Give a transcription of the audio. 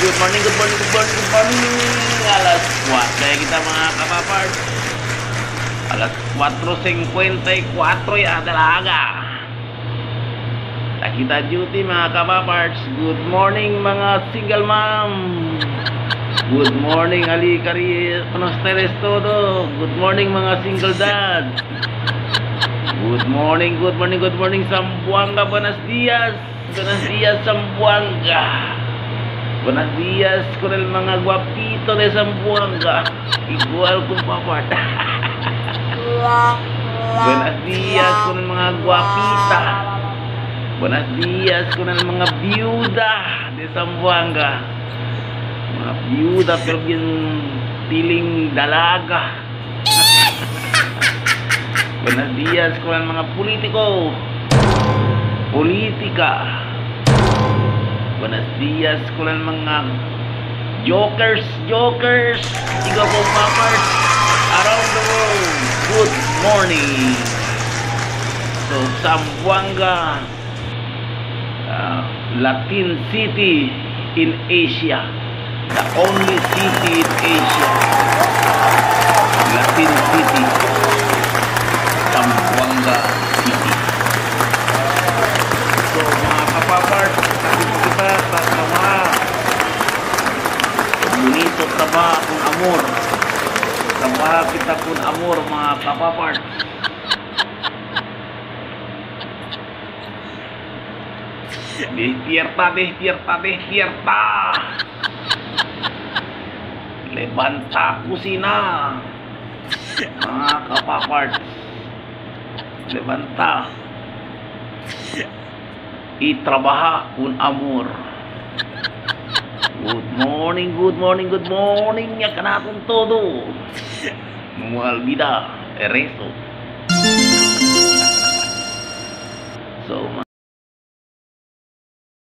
good morning, good morning, good morning, good morning. Alas 4 kaya kita mga kapapart. Alas 4.54 ya talaga. Kita duty mga kapaparts. Good morning mga single mom. Good morning Ali Kari Panosteres todo. Good morning mga single dad. Good morning, good morning, good morning Sambuanga, buenos dias. Buenos dias Sambuanga. Buenos dias con el mga guapito de Zamboanga. Igual kung papart. Buenos dias con el mga guapita. Buenos dias con el mga biuda de Zamboanga. Mga biuda pero bien piling dalaga. Buenos dias con el mga politiko. Politika. Buenos dias con el mga jokers, jokers. Ikaw po papers around the world. Good morning. So, Zamboanga, uh, Latin City in Asia. The only city in Asia. Latin City. Amor. Trabaha kita kung amor, mga kapapart. Despierta, despierta, despierta. Levanta kusina. Mga kapapart. Levanta. Itrabaha kun amor. Good morning, good morning, good morning. Ya kanatong todo. Mga albida, ereso.